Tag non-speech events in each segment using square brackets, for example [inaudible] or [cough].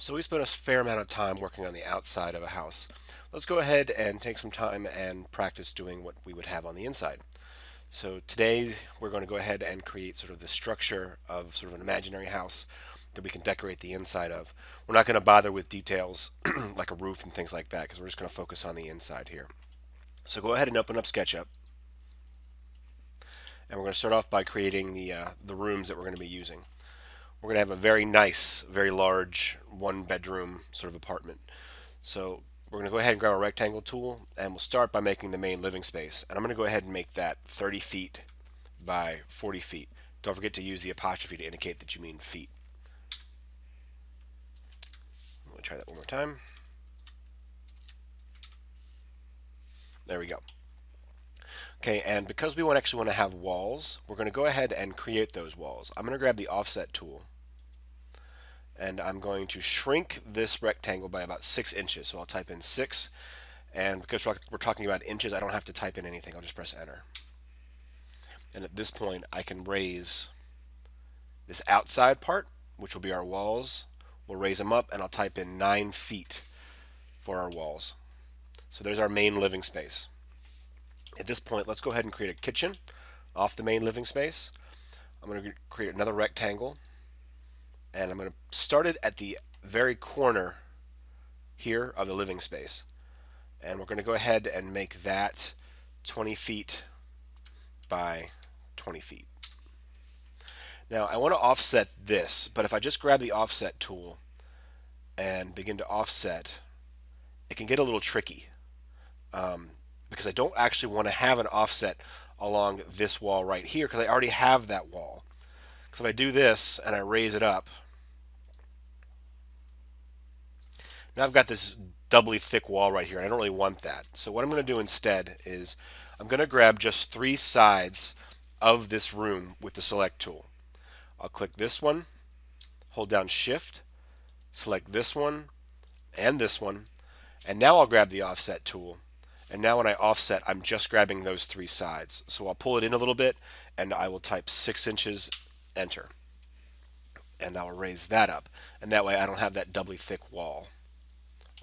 So we spent a fair amount of time working on the outside of a house. Let's go ahead and take some time and practice doing what we would have on the inside. So today we're going to go ahead and create sort of the structure of sort of an imaginary house that we can decorate the inside of. We're not going to bother with details [clears throat] like a roof and things like that because we're just going to focus on the inside here. So go ahead and open up SketchUp. And we're going to start off by creating the, uh, the rooms that we're going to be using we're going to have a very nice, very large one bedroom sort of apartment. So we're going to go ahead and grab our rectangle tool and we'll start by making the main living space. And I'm going to go ahead and make that 30 feet by 40 feet. Don't forget to use the apostrophe to indicate that you mean feet. Let me try that one more time. There we go. Okay, and because we want actually want to have walls, we're going to go ahead and create those walls. I'm going to grab the offset tool and I'm going to shrink this rectangle by about six inches. So I'll type in six and because we're talking about inches, I don't have to type in anything. I'll just press enter. And at this point, I can raise this outside part, which will be our walls. We'll raise them up and I'll type in nine feet for our walls. So there's our main living space. At this point, let's go ahead and create a kitchen off the main living space. I'm going to create another rectangle and I'm going to start it at the very corner here of the living space. And we're going to go ahead and make that 20 feet by 20 feet. Now I want to offset this, but if I just grab the offset tool and begin to offset, it can get a little tricky. Um, because I don't actually want to have an offset along this wall right here because I already have that wall. Because if I do this and I raise it up, now I've got this doubly thick wall right here. I don't really want that. So what I'm going to do instead is I'm going to grab just three sides of this room with the select tool. I'll click this one, hold down shift, select this one and this one, and now I'll grab the offset tool and now when I offset, I'm just grabbing those three sides. So I'll pull it in a little bit and I will type six inches, enter. And I'll raise that up. And that way I don't have that doubly thick wall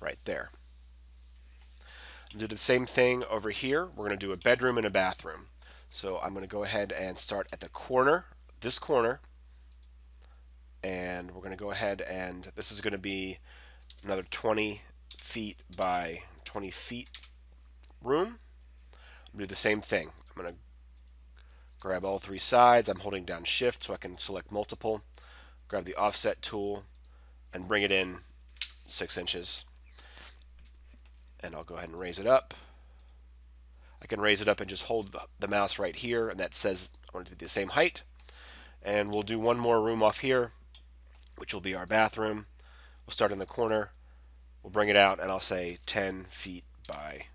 right there. Do the same thing over here. We're going to do a bedroom and a bathroom. So I'm going to go ahead and start at the corner, this corner, and we're going to go ahead and this is going to be another 20 feet by 20 feet room. do the same thing. Grab all three sides. I'm holding down shift so I can select multiple. Grab the offset tool and bring it in six inches. And I'll go ahead and raise it up. I can raise it up and just hold the, the mouse right here and that says I want it to be the same height. And we'll do one more room off here, which will be our bathroom. We'll start in the corner. We'll bring it out and I'll say 10 feet by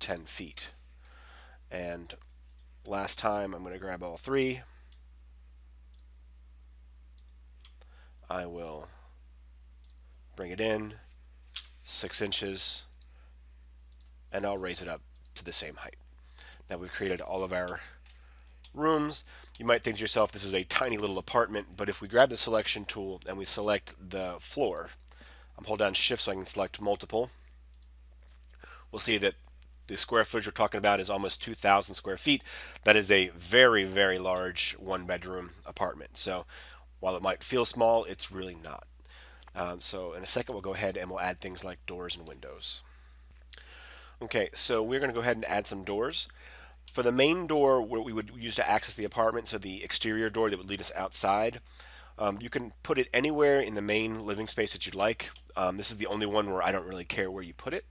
10 feet. And last time I'm going to grab all three. I will bring it in six inches and I'll raise it up to the same height. Now we've created all of our rooms. You might think to yourself this is a tiny little apartment, but if we grab the selection tool and we select the floor, I'm hold down shift so I can select multiple, we'll see that the square footage we're talking about is almost 2,000 square feet. That is a very, very large one bedroom apartment. So while it might feel small, it's really not. Um, so in a second, we'll go ahead and we'll add things like doors and windows. Okay, so we're going to go ahead and add some doors. For the main door, what we would use to access the apartment, so the exterior door that would lead us outside, um, you can put it anywhere in the main living space that you'd like. Um, this is the only one where I don't really care where you put it.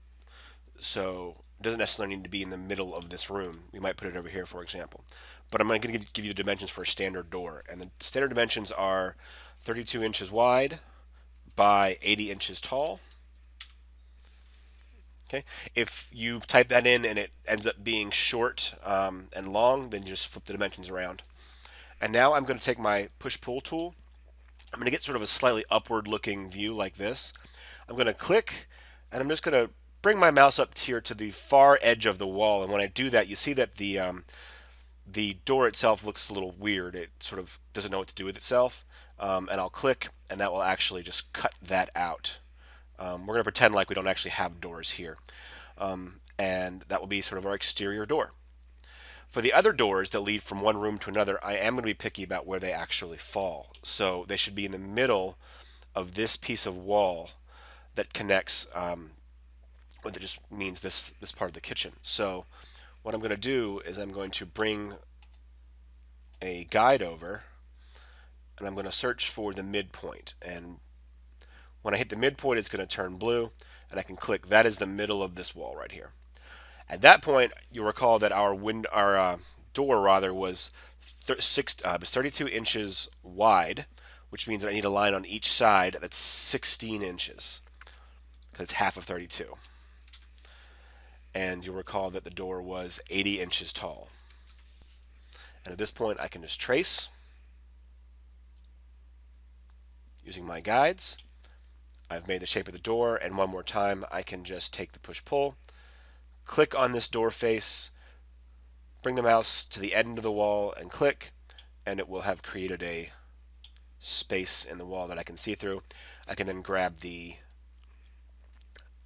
So it doesn't necessarily need to be in the middle of this room. We might put it over here, for example. But I'm going to give you the dimensions for a standard door. And the standard dimensions are 32 inches wide by 80 inches tall. Okay. If you type that in and it ends up being short um, and long, then you just flip the dimensions around. And now I'm going to take my push-pull tool. I'm going to get sort of a slightly upward looking view like this. I'm going to click and I'm just going to bring my mouse up here to the far edge of the wall and when I do that you see that the um, the door itself looks a little weird it sort of doesn't know what to do with itself um, and I'll click and that will actually just cut that out Um, we're going to pretend like we don't actually have doors here. Um, and that will be sort of our exterior door. For the other doors that lead from one room to another, I am going to be picky about where they actually fall. So they should be in the middle of this piece of wall that connects, um, or that just means this, this part of the kitchen. So what I'm going to do is I'm going to bring a guide over and I'm going to search for the midpoint. And when I hit the midpoint, it's going to turn blue and I can click that is the middle of this wall right here. At that point, you'll recall that our wind, our uh, door rather was six, uh, was 32 inches wide, which means that I need a line on each side that's 16 inches, because it's half of 32. And you'll recall that the door was 80 inches tall. And at this point, I can just trace using my guides. I've made the shape of the door, and one more time, I can just take the push-pull click on this door face, bring the mouse to the end of the wall and click, and it will have created a space in the wall that I can see through. I can then grab the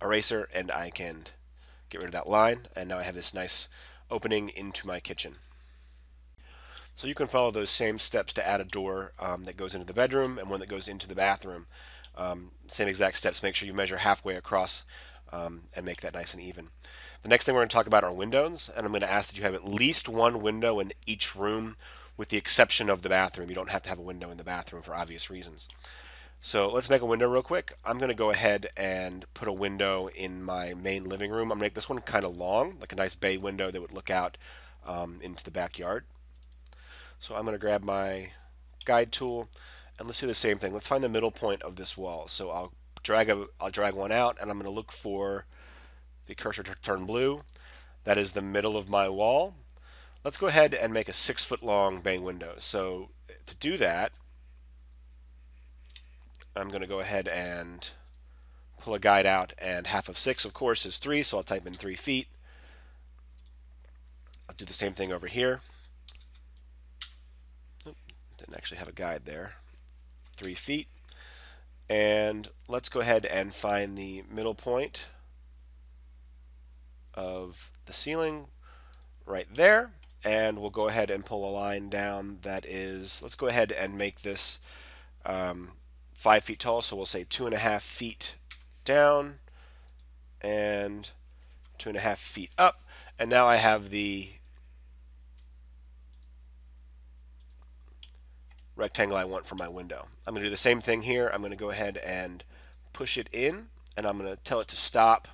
eraser and I can get rid of that line and now I have this nice opening into my kitchen. So you can follow those same steps to add a door um, that goes into the bedroom and one that goes into the bathroom. Um, same exact steps, make sure you measure halfway across um, and make that nice and even. The next thing we're going to talk about are windows, and I'm going to ask that you have at least one window in each room, with the exception of the bathroom. You don't have to have a window in the bathroom for obvious reasons. So let's make a window real quick. I'm going to go ahead and put a window in my main living room. I'm going to make this one kind of long, like a nice bay window that would look out um, into the backyard. So I'm going to grab my guide tool and let's do the same thing. Let's find the middle point of this wall. So I'll drag a, I'll drag one out and I'm going to look for the cursor to turn blue. That is the middle of my wall. Let's go ahead and make a six foot long bay window. So to do that, I'm going to go ahead and pull a guide out and half of six of course is three so I'll type in three feet. I'll do the same thing over here. didn't actually have a guide there. Three feet. And let's go ahead and find the middle point of the ceiling right there. And we'll go ahead and pull a line down that is, let's go ahead and make this um, five feet tall. So we'll say two and a half feet down and two and a half feet up. And now I have the rectangle I want for my window. I'm going to do the same thing here. I'm going to go ahead and push it in and I'm going to tell it to stop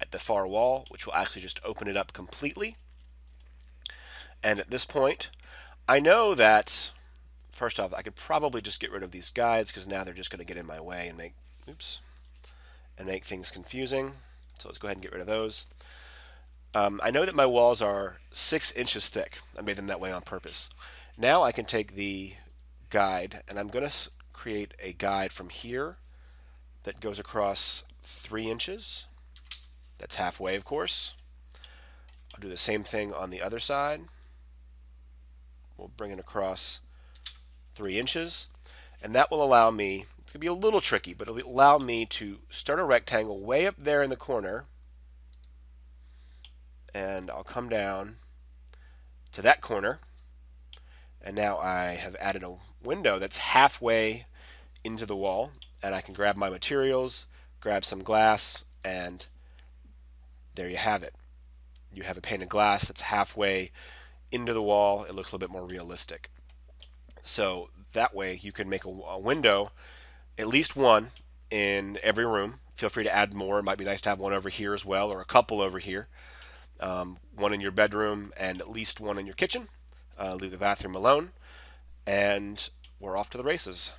at the far wall, which will actually just open it up completely. And at this point, I know that, first off, I could probably just get rid of these guides because now they're just going to get in my way and make, oops, and make things confusing. So let's go ahead and get rid of those. Um, I know that my walls are six inches thick. I made them that way on purpose. Now I can take the guide and I'm going to create a guide from here that goes across three inches. That's halfway, of course. I'll do the same thing on the other side. We'll bring it across three inches. And that will allow me, it's to be a little tricky, but it'll allow me to start a rectangle way up there in the corner. And I'll come down to that corner. And now I have added a window that's halfway into the wall. And I can grab my materials, grab some glass, and there you have it. You have a pane of glass that's halfway into the wall. It looks a little bit more realistic. So that way you can make a, a window, at least one in every room. Feel free to add more. It might be nice to have one over here as well, or a couple over here. Um, one in your bedroom and at least one in your kitchen. Uh, leave the bathroom alone. And we're off to the races.